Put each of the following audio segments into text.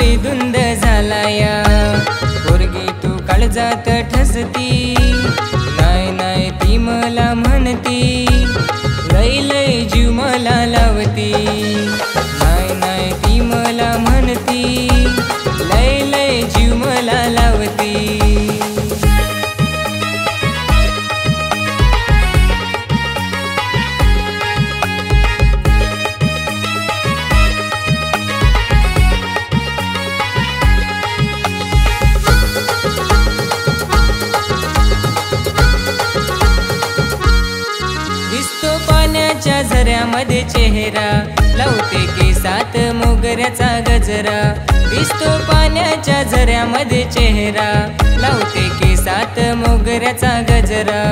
बेधुंद झाला या पोरगी तू काळजात ठसती. नाही नाही ती मला म्हणती. लय दिसतो पाण्याच्या झऱ्यामध्ये चेहरा. लावते केसात मोगऱ्याचा गजरा. दिसतो पाण्याच्या झऱ्यामध्ये चेहरा. लावते केसात मोगऱ्याचा गजरा.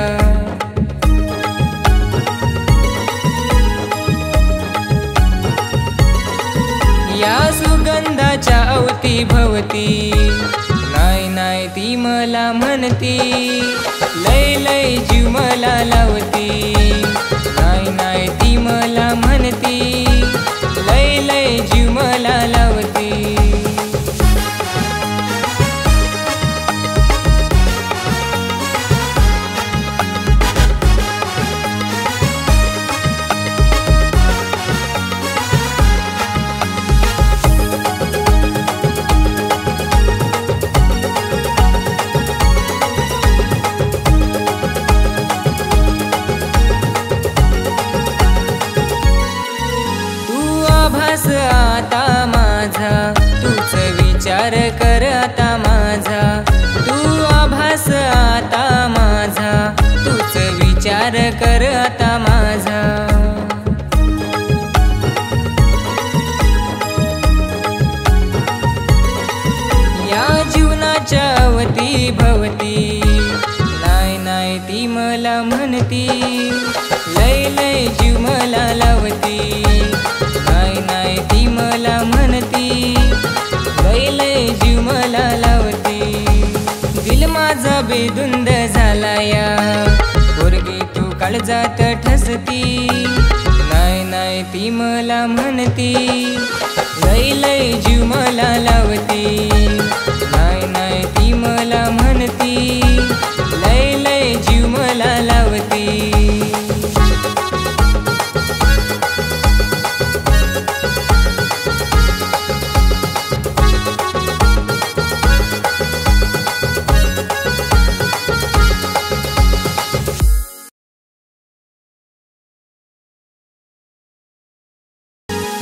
या सुगंधाच्या अवती भवती नाही नाही ती मला म्हणती. विचार कर आता माझा. या जीवनाच्या अवती भवती. नाही नाही ती मला म्हणती. लय लय जीव मला लावती. नाही नाही ती मला म्हणती. लय लय जीव मला लावती. दिल माझा बेधुंद काळजात ठसती. नाही नाही ती मला म्हणती. लय लय जीव मला लावती. नाही नाही ती मला म्हणती.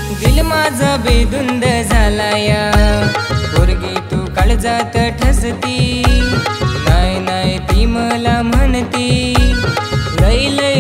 दिल माझा बेधुंद झाला या पोरगी तू काळजात ठसती. नाही नाही ती मला म्हणती. लई लई